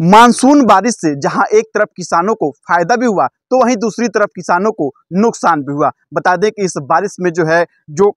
Monsoon बारिश से जहाँ एक तरफ़ किसानों को फ़ायदा भी हुआ तो वहीं दूसरी तरफ़ किसानों को नुकसान भी हुआ। बता दें कि इस बारिश में जो है, जो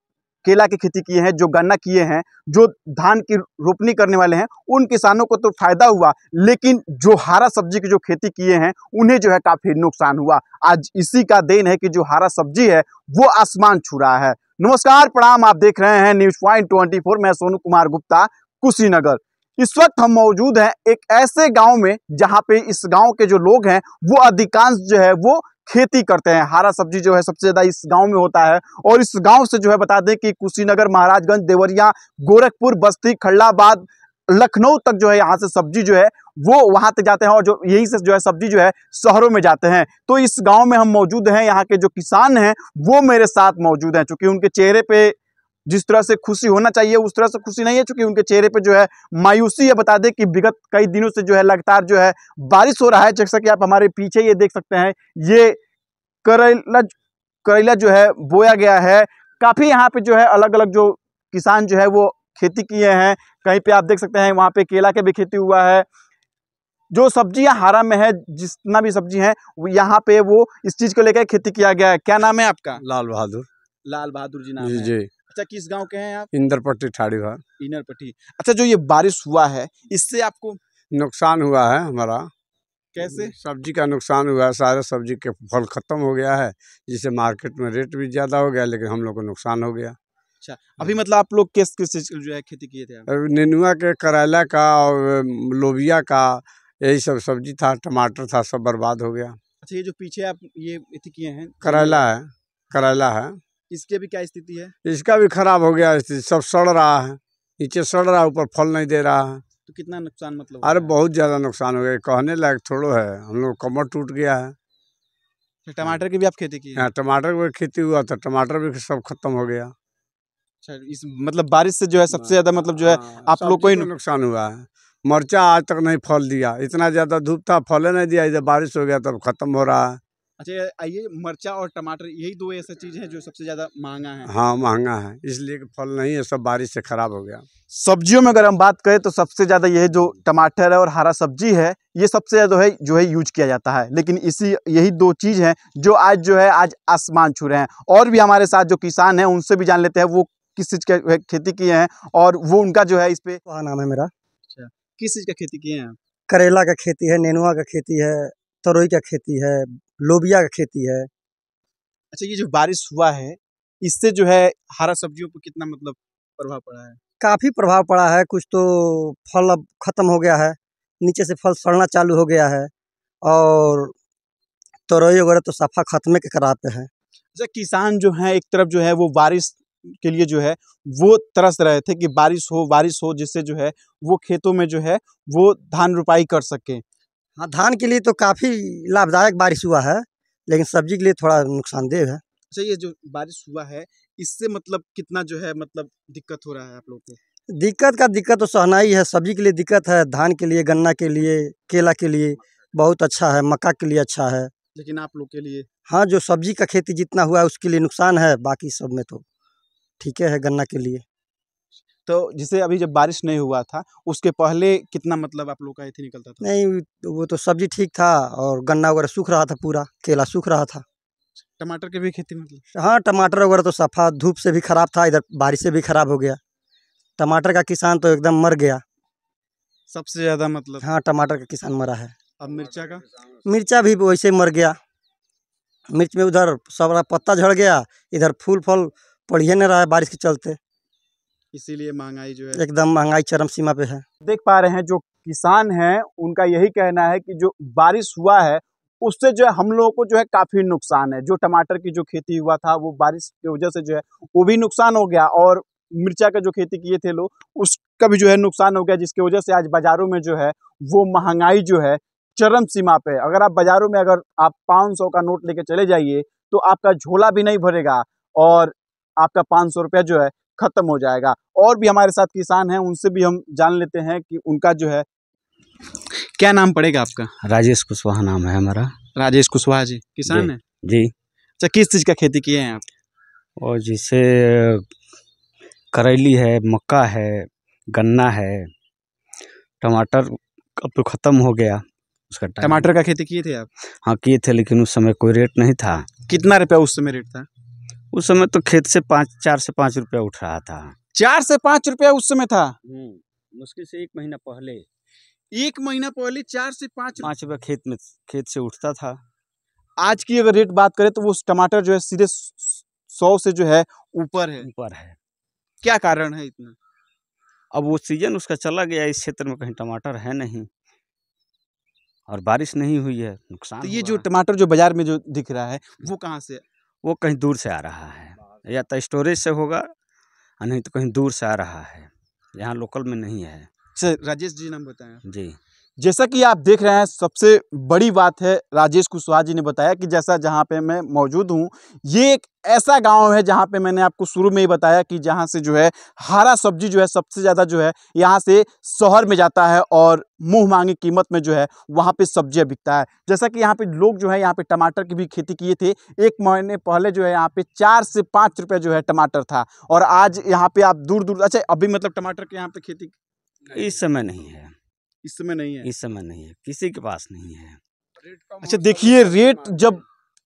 केला की खेती किए हैं, जो गन्ना किए हैं, जो धान की रोपनी करने वाले हैं, उन किसानों को तो फ़ायदा हुआ, लेकिन जो हरा सब्ज़ी की जो खेती किए हैं, उन्हें जो है काफ़ी नुकसान हुआ। आज इसी का देन है कि जो हरा सब्ज़ी है, वो आसमान छू रहा है। नमस्कार, प्रणाम, आप देख रहे हैं न्यूज़ पॉइंट ट्वेंटी मैं सोनू कुमार गुप्ता, कुशीनगर। इस वक्त हम मौजूद हैं एक ऐसे गाँव में जहाँ पे इस गाँव के जो लोग हैं, वो अधिकांश जो है, वो खेती करते हैं। हरा सब्ज़ी जो है सबसे ज़्यादा इस गाँव में होता है और इस गाँव से जो है बता दें कि कुशीनगर, महाराजगंज, देवरिया, गोरखपुर, बस्ती, खल्लाबाद, लखनऊ तक जो है यहाँ से सब्ज़ी जो है, वो वहाँ तक जाते हैं और जो यहीं से जो है सब्ज़ी जो है शहरों में जाते हैं। तो इस गाँव में हम मौजूद हैं, यहाँ के जो किसान हैं, वो मेरे साथ मौजूद हैं। क्योंकि उनके चेहरे पे जिस तरह से खुशी होना चाहिए उस तरह से खुशी नहीं है क्योंकि उनके चेहरे पे जो है मायूसी है बता दें कि विगत कई दिनों से जो है लगातार जो है बारिश हो रहा है जैसा कि आप हमारे पीछे ये देख सकते हैं ये करेला करेला जो है बोया गया है काफ़ी यहाँ पे जो है अलग अलग जो किसान जो है वो खेती किए हैं कहीं पे आप देख सकते हैं वहाँ पे केला के भी खेती हुआ है जो सब्ज़ियाँ हरा में है जितना भी सब्ज़ी है यहाँ पे वो इस चीज़ को लेकर खेती किया गया है। क्या नाम है आपका? लाल बहादुर। लाल बहादुर जी नाम जी जी। अच्छा किस गाँव के हैं आप? इंद्रपट्टी ठाड़ी भर इनरपट्टी अच्छा जो ये बारिश हुआ है इससे आपको नुकसान हुआ है हमारा। कैसे? सब्ज़ी का नुकसान हुआ है सारे सब्ज़ी के फल खत्म हो गया है जिससे मार्केट में रेट भी ज़्यादा हो गया लेकिन हम लोग को नुकसान हो गया। अच्छा अभी मतलब आप लोग किस किस चीज़ जो है खेती किए थे नेनुआ के करेला का और लोबिया का यही सब सब्ज़ी था टमाटर था सब बर्बाद हो गया। अच्छा ये जो पीछे आप ये किए हैं करेला है करेला है। इसकी अभी क्या स्थिति है? इसका भी खराब हो गया स्थिति सब सड़ रहा है। नीचे सड़ रहा है ऊपर फल नहीं दे रहा है। तो कितना नुकसान मतलब अरे बहुत ज़्यादा नुकसान हो गया कहने लायक थोड़ो है। हम लोग कमर टूट गया है। अच्छा, टमाटर की भी आप खेती की हाँ? टमाटर की खेती हुआ था टमाटर भी सब खत्म हो गया। अच्छा इस मतलब बारिश से जो है सबसे ज़्यादा मतलब जो है हाँ, आप लोग को ही नुकसान हुआ है। मरचा आज तक नहीं फल दिया। इतना ज़्यादा धूप था फले नहीं दिया। इधर बारिश हो गया तब खत्म हो रहा है। अच्छा आइए मरचा और टमाटर यही दो ऐसे चीज़ है जो सबसे ज़्यादा महँगा है। हाँ महँगा है इसलिए फल नहीं है सब बारिश से खराब हो गया। सब्जियों में अगर हम बात करें तो सबसे ज़्यादा यह जो टमाटर है और हरा सब्ज़ी है ये सबसे ज़्यादा है जो है यूज़ किया जाता है। लेकिन इसी यही दो चीज़ है जो आज जो है आज आसमान छू रहे हैं। और भी हमारे साथ जो किसान है उनसे भी जान लेते हैं वो किस चीज़ की खेती किए हैं और वो उनका जो है इस पे वहाँ नाम है मेरा? अच्छा किस चीज़ का खेती किए हैं करेला का खेती है नेनुआ का खेती है तरोई का खेती है लोबिया का खेती है। अच्छा ये जो बारिश हुआ है इससे जो है हरा सब्जियों पर कितना मतलब प्रभाव पड़ा है? काफ़ी प्रभाव पड़ा है। कुछ तो फल अब ख़त्म हो गया है। नीचे से फल सड़ना चालू हो गया है और तरोई वगैरह तो सफ़ा खत्मे के करा पे है। अच्छा किसान जो है एक तरफ़ जो है वो बारिश के लिए जो है वो तरस रहे थे कि बारिश हो बारिश हो जिससे जो है वो खेतों में जो है वो धान रुपाई कर सके। हाँ धान के लिए तो काफ़ी लाभदायक बारिश हुआ है लेकिन सब्ज़ी के लिए थोड़ा नुकसानदेह है। अच्छा ये जो बारिश हुआ है इससे मतलब कितना जो है मतलब दिक्कत हो रहा है आप लोग को? दिक्कत का दिक्कत तो सहना ही है सब्ज़ी के लिए दिक्कत है धान के लिए गन्ना के लिए केला के लिए बहुत अच्छा है मक्का के लिए अच्छा है। लेकिन आप लोग के लिए? हाँ जो सब्ज़ी का खेती जितना हुआ है उसके लिए नुकसान है बाकी सब में तो ठीक है गन्ना के लिए। तो जिसे अभी जब बारिश नहीं हुआ था उसके पहले कितना मतलब आप लोग का एथी निकलता था? नहीं वो तो सब्ज़ी ठीक था और गन्ना वगैरह सूख रहा था पूरा केला सूख रहा था। टमाटर की भी खेती मतलब? हाँ टमाटर वगैरह तो सफ़ा धूप से भी ख़राब था इधर बारिश से भी ख़राब हो गया। टमाटर का किसान तो एकदम मर गया। सबसे ज़्यादा मतलब? हाँ टमाटर का किसान मरा है। अब मिर्चा का? मिर्चा भी वैसे मर गया। मिर्च में उधर सब पत्ता झड़ गया इधर फूल फल पड़िए नहीं रहा है बारिश के चलते। इसीलिए महँगाई जो है एकदम महँगाई चरम सीमा पे है। देख पा रहे हैं जो किसान हैं उनका यही कहना है कि जो बारिश हुआ है उससे जो है हम लोगों को जो है काफ़ी नुकसान है। जो टमाटर की जो खेती हुआ था वो बारिश की वजह से जो है वो भी नुकसान हो गया और मिर्चा का जो खेती किए थे लोग उसका भी जो है नुकसान हो गया जिसकी वजह से आज बाज़ारों में जो है वो महँगाई जो है चरम सीमा पे अगर आप बाज़ारों में अगर आप 500 का नोट लेके चले जाइए तो आपका झोला भी नहीं भरेगा और आपका पाँच सौ रुपया जो है ख़त्म हो जाएगा। और भी हमारे साथ किसान हैं उनसे भी हम जान लेते हैं कि उनका जो है क्या नाम पड़ेगा आपका? राजेश कुशवाहा नाम है हमारा। राजेश कुशवाहा जी किसान। है? जी। अच्छा किस चीज़ का खेती किए हैं आप? और जैसे करेली है मक्का है गन्ना है टमाटर अब तो ख़त्म हो गया उसका टमाटर का खेती किए थे आप? हाँ किए थे लेकिन उस समय कोई रेट नहीं था। कितना रुपया उस समय रेट था? उस समय तो खेत से पाँच चार से पाँच रुपया उठ रहा था। चार से पाँच रुपया उस समय था? मुश्किल से एक महीना पहले। एक महीना पहले चार से पाँच पाँच रुपया खेत में खेत से उठता था। आज की अगर रेट बात करें तो वो टमाटर जो है सीधे सौ से जो है ऊपर है। ऊपर है। क्या कारण है इतना? अब वो सीज़न उसका चला गया इस क्षेत्र में कहीं टमाटर है नहीं। और बारिश नहीं हुई है नुकसान तो ये जो टमाटर जो बाज़ार में जो दिख रहा है वो कहाँ से? वो कहीं दूर से आ रहा है। या तो स्टोरेज से होगा नहीं तो कहीं दूर से आ रहा है। यहाँ लोकल में नहीं है। सर राजेश जी नाम बताया जी। जैसा कि आप देख रहे हैं, सबसे बड़ी बात है, राजेश कुशवाहा जी ने बताया कि जैसा जहाँ पे मैं मौजूद हूँ, ये एक ऐसा गाँव है जहाँ पे मैंने आपको शुरू में ही बताया कि जहाँ से जो है, हरा सब्ज़ी जो है, सबसे ज़्यादा जो है, यहाँ से शहर में जाता है और मुँह मांगी कीमत में जो है, वहाँ पे सब्ज़ियाँ बिकता है। जैसा कि यहाँ पे लोग जो है, यहाँ पे टमाटर की भी खेती किए थे, एक महीने पहले जो है, यहाँ पे चार से पाँच रुपये जो है, टमाटर था और आज यहाँ पे आप दूर दूर अच्छा अभी मतलब टमाटर के यहाँ पे खेती इस समय नहीं है। इस समय नहीं है। इस समय नहीं है किसी के पास नहीं है। अच्छा देखिए रेट जब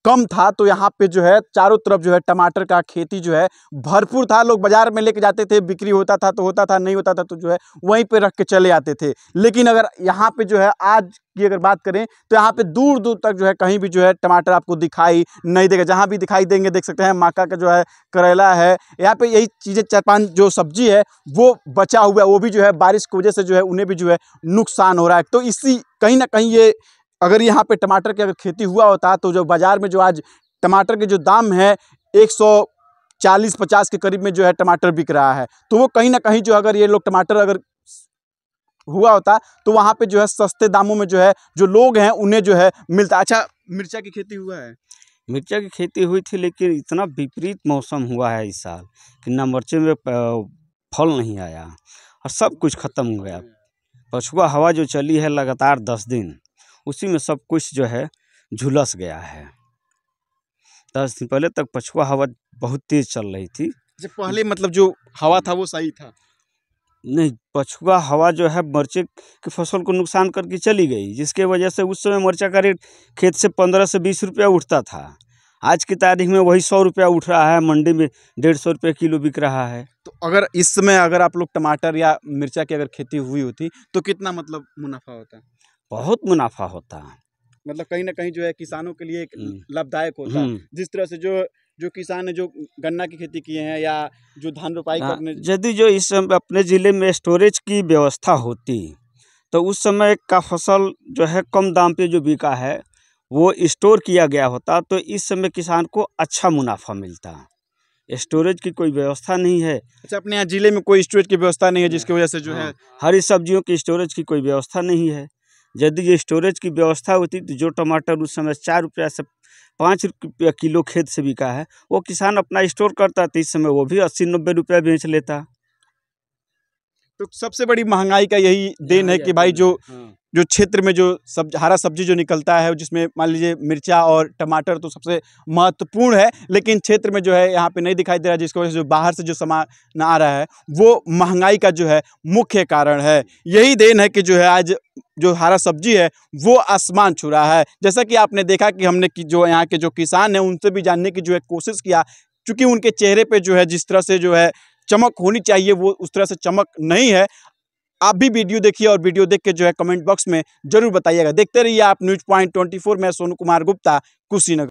कम था तो यहाँ पे जो है चारों तरफ़ जो है टमाटर का खेती जो है भरपूर था लोग बाज़ार में लेके जाते थे बिक्री होता था तो होता था नहीं होता था तो जो है वहीं पे रख के चले आते थे लेकिन अगर यहाँ पे जो है आज की अगर बात करें तो यहाँ पे दूर दूर तक जो है कहीं भी जो है टमाटर आपको दिखाई नहीं देगा जहाँ भी दिखाई देंगे देख सकते हैं माका का जो है करेला है यहाँ पे यही चीज़ें चार पाँच जो सब्ज़ी है वो बचा हुआ है वो भी जो है बारिश की वजह से जो है उन्हें भी जो है नुकसान हो रहा है तो इसी कहीं ना कहीं ये अगर यहाँ पे टमाटर की अगर खेती हुआ होता तो जो बाज़ार में जो आज टमाटर के जो दाम है, एक सौ चालीस पचास के करीब में जो है टमाटर बिक रहा है। तो वो कहीं ना कहीं जो अगर ये लोग टमाटर अगर हुआ होता तो वहाँ पे जो है सस्ते दामों में जो है, जो लोग हैं उन्हें जो है मिलता। अच्छा मिर्चा की खेती हुआ है। मिर्चा की खेती हुई थी लेकिन इतना विपरीत मौसम हुआ है इस साल कि ना मिर्चे में फल नहीं आया और सब कुछ ख़त्म हो गया। पछुआ हवा जो चली है लगातार दस दिन। उसी में सब कुछ जो है झुलस गया है। दस दिन पहले तक पछुआ हवा बहुत तेज़ चल रही थी। जब पहले मतलब जो हवा था वो सही था। नहीं पछुआ हवा जो है मर्चे की फ़सल को नुकसान करके चली गई जिसके वजह से उस समय मर्चा का रेट खेत से पंद्रह से बीस रुपया उठता था। आज की तारीख में वही सौ रुपया उठ रहा है मंडी में डेढ़ सौ रुपये किलो बिक रहा है। तो अगर इस समय अगर आप लोग टमाटर या मिर्चा की अगर खेती हुई होती तो कितना मतलब मुनाफा होता? बहुत मुनाफा होता है। मतलब कहीं ना कहीं जो है किसानों के लिए एक हम्म। लाभदायक होता है। जिस तरह से जो जो किसान है जो गन्ना की खेती किए हैं या जो धान रोपाई हाँ, करने यदि जो इस समय अपने ज़िले में स्टोरेज की व्यवस्था होती तो उस समय का फ़सल जो है कम दाम पे जो बिका है वो स्टोर किया गया होता तो इस समय किसान को अच्छा मुनाफा मिलता। स्टोरेज की कोई व्यवस्था नहीं है। अच्छा अपने यहाँ ज़िले में कोई स्टोरेज की व्यवस्था नहीं है जिसकी वजह से जो है हाँ, हरी सब्जियों की स्टोरेज की कोई व्यवस्था नहीं है। यदि ये स्टोरेज की व्यवस्था होती तो जो टमाटर उस समय चार रुपया से पाँच रुपया किलो खेत से बिका है, वो किसान अपना स्टोर करता तो इस समय वो भी अस्सी नब्बे रुपया बेच लेता। तो सबसे बड़ी महँगाई का यही देन है कि भाई जो जो क्षेत्र में जो सब हरा सब्ज़ी जो निकलता है जिसमें मान लीजिए मिर्चा और टमाटर तो सबसे महत्वपूर्ण है लेकिन क्षेत्र में जो है यहाँ पे नहीं दिखाई दे रहा जिसकी वजह से जो बाहर से जो सामान आ रहा है वो महँगाई का जो है मुख्य कारण है। यही देन है कि जो है आज जो हरा सब्ज़ी है वो आसमान छू रहा है। जैसा कि आपने देखा कि हमने कि जो यहाँ के जो किसान हैं उनसे भी जानने की जो है कोशिश किया चूँकि उनके चेहरे पर जो है जिस तरह से जो है चमक होनी चाहिए, वो उस तरह से चमक नहीं है। आप भी वीडियो देखिए और वीडियो देख के जो है कमेंट बॉक्स में ज़रूर बताइएगा। देखते रहिए आप न्यूज़ पॉइंट ट्वेंटी फोर, में सोनू कुमार गुप्ता, कुशीनगर।